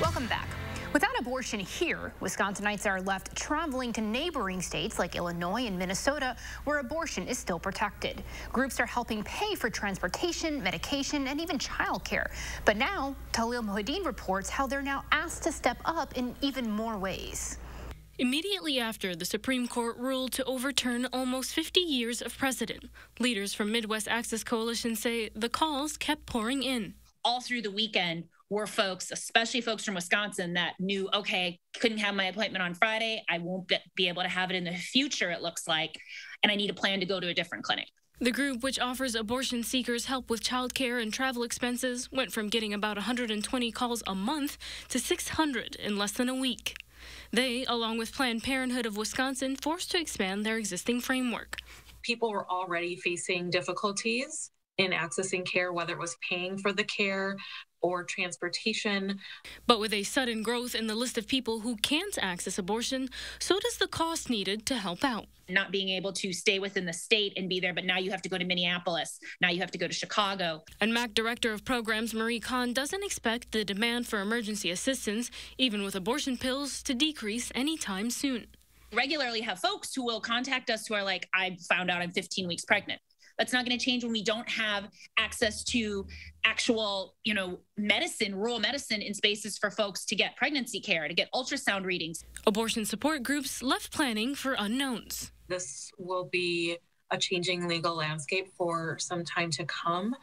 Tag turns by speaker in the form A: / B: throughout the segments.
A: Welcome back. Without abortion here, Wisconsinites are left traveling to neighboring states like Illinois and Minnesota, where abortion is still protected. Groups are helping pay for transportation, medication, and even childcare. But now, Talil Mohideen reports how they're now asked to step up in even more ways.
B: Immediately after the Supreme Court ruled to overturn almost 50 years of precedent, leaders from Midwest Access Coalition say the calls kept pouring in.
C: All through the weekend, were folks, especially folks from Wisconsin, that knew, okay, couldn't have my appointment on Friday. I won't be able to have it in the future, it looks like, and I need a plan to go to a different clinic.
B: The group, which offers abortion seekers help with childcare and travel expenses, went from getting about 120 calls a month to 600 in less than a week. They, along with Planned Parenthood of Wisconsin, forced to expand their existing framework.
D: People were already facing difficulties in accessing care, whether it was paying for the care or transportation.
B: But with a sudden growth in the list of people who can't access abortion, so does the cost needed to help out.
C: Not being able to stay within the state and be there, but now you have to go to Minneapolis. Now you have to go to Chicago.
B: And MAC Director of Programs Marie Kahn doesn't expect the demand for emergency assistance, even with abortion pills, to decrease anytime soon
C: regularly have folks who will contact us who are like, I found out I'm 15 weeks pregnant. That's not going to change when we don't have access to actual, you know, medicine, rural medicine in spaces for folks to get pregnancy care, to get ultrasound readings.
B: Abortion support groups left planning for unknowns.
D: This will be a changing legal landscape for some time to come,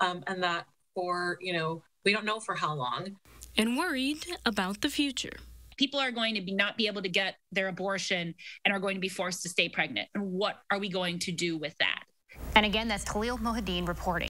D: um, and that for, you know, we don't know for how long.
B: And worried about the future
C: people are going to be not be able to get their abortion and are going to be forced to stay pregnant and what are we going to do with that
A: and again, that's Talil Mohideen reporting.